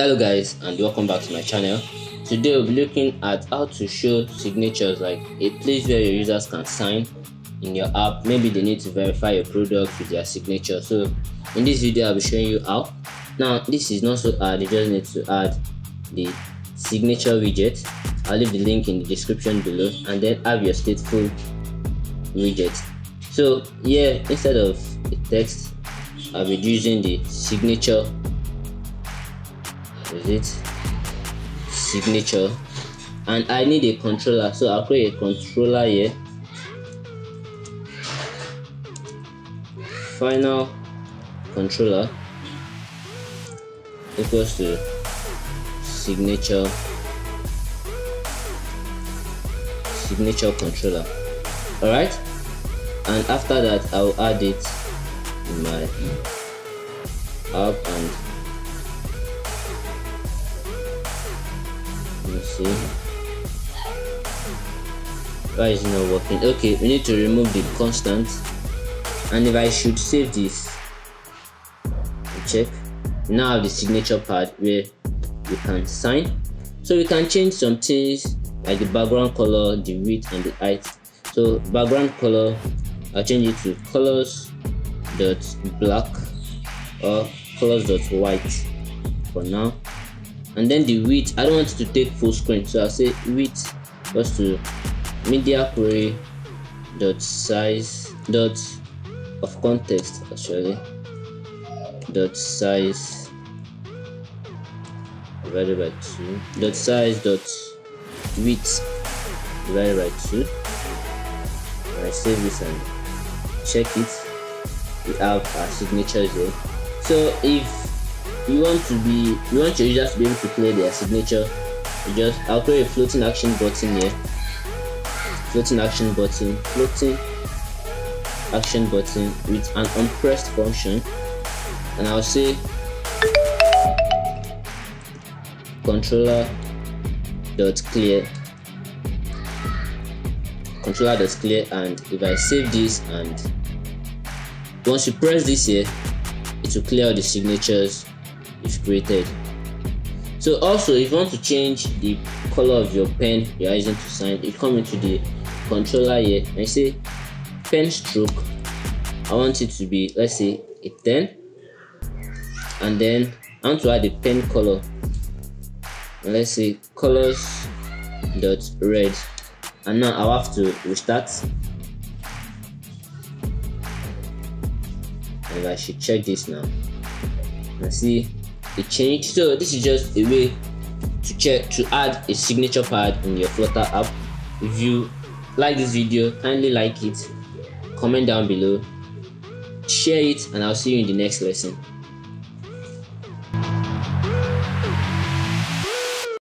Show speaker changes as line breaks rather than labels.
hello guys and welcome back to my channel. Today we'll be looking at how to show signatures like a place where your users can sign in your app. Maybe they need to verify your product with their signature. So in this video i'll be showing you how. Now this is not so hard you just need to add the signature widget. I'll leave the link in the description below and then have your stateful widget. So here instead of the text i'll be using the signature is it? Signature. And I need a controller so I'll create a controller here. Final controller equals to signature. Signature controller. Alright? And after that I'll add it in my app and let see why is not working okay we need to remove the constant. And if I should save this check. Now the signature part where you can sign. So we can change some things like the background color the width and the height. So background color I'll change it to colors dot black or colors dot white for now and then the width i don't want to take full screen so i'll say width equals to media query dot size dot of context actually dot size divided by 2 dot size dot width divided by 2 and i save this and check it. We have our signatures here. So if you want to be you want your users to be able to play their signature. You just i'll create a floating action button here. Floating action button floating action button with an onPressed function. And i'll say controller dot clear. Controller dot clear and if i save this and once you press this here it will clear all the signatures is created. So also if you want to change the color of your pen you're using to sign you come into the controller here. And say pen stroke i want it to be let's say a 10 and then i want to add the pen color. Let's say colors dot red. And now i'll have to restart. And i should check this now. And see it changed so this is just a way to check to add a signature pad in your flutter app. If you like this video kindly like it comment down below share it and i'll see you in the next lesson